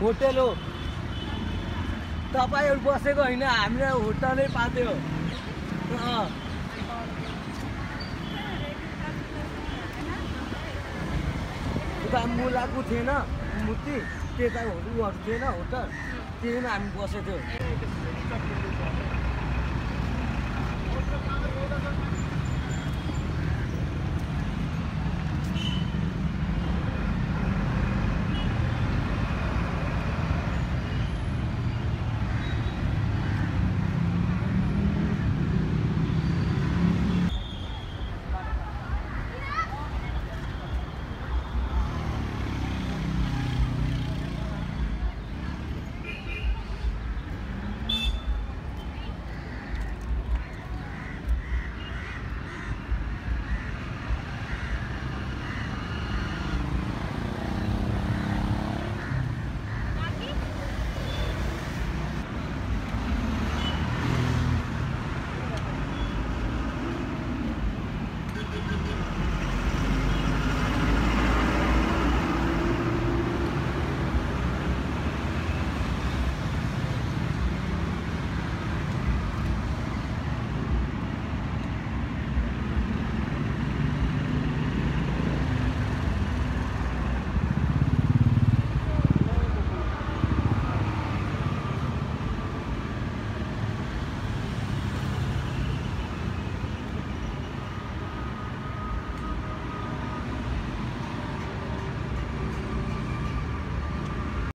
hotel हो तपाईँहरू बसेको होइन हामीलाई होटलै पाथ्यो उता मुलाको थिएन मुर्ति त्यता उहरू थिएन होटल त्यही नै हामी बसेको थियो